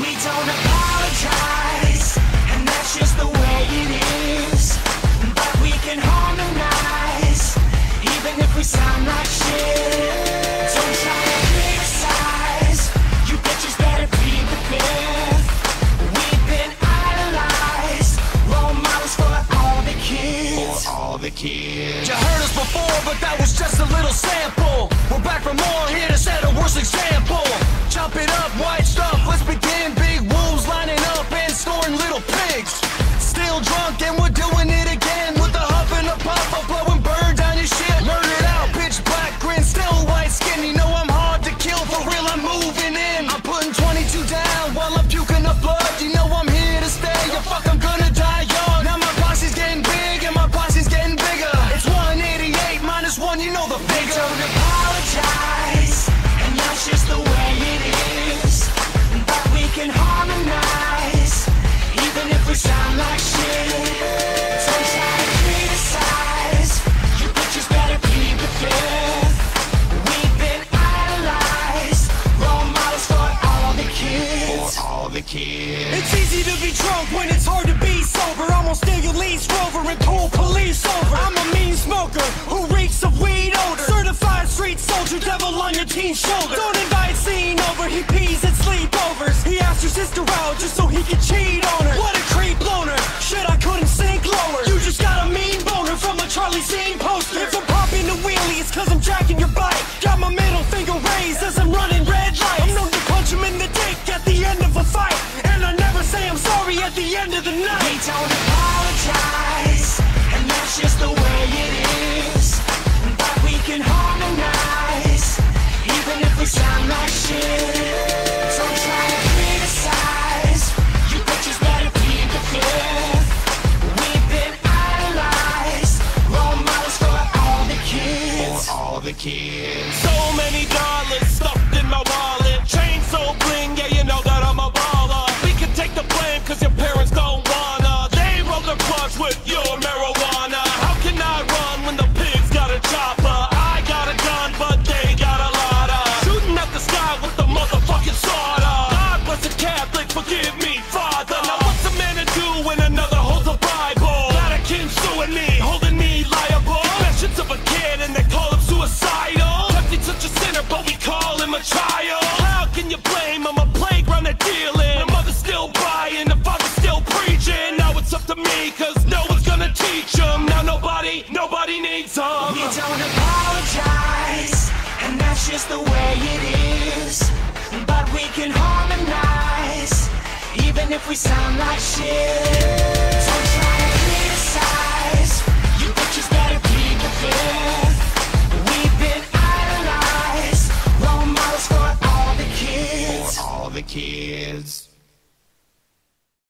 We don't apologize, and that's just the way it is. But we can harmonize, even if we sound like shit. Don't try to criticize, you bitches better be prepared. We've been idolized, role models for all the kids. For all the kids. You heard us before, but that was just a little sample. We're back for more, here to set a worse example. Chop it up, white stuff, let's begin. Drunk when it's hard to be sober. I'm gonna steal your lease rover and pull police over. I'm a mean smoker who reeks of weed odor. Certified street soldier, devil on your team's shoulder. Don't invite scene over, he pees at sleepovers. He asked your sister out just so he could cheat on her. What a at the end of the night We don't apologize, and that's just the way it is. But we can harmonize, even if we sound like shit. Don't try to criticize, you bitches better plead the fifth. We've been idolized, role models for all the kids. For all the kids. So many dollars stuffed in my wallet. Chain so bling, yeah, you know child. How can you blame him? A playground they're dealing. The mother's still buying, the father's still preaching. Now it's up to me, cause no one's gonna teach him. Now nobody, nobody needs him. We don't apologize, and that's just the way it is. But we can harmonize, even if we sound like shit.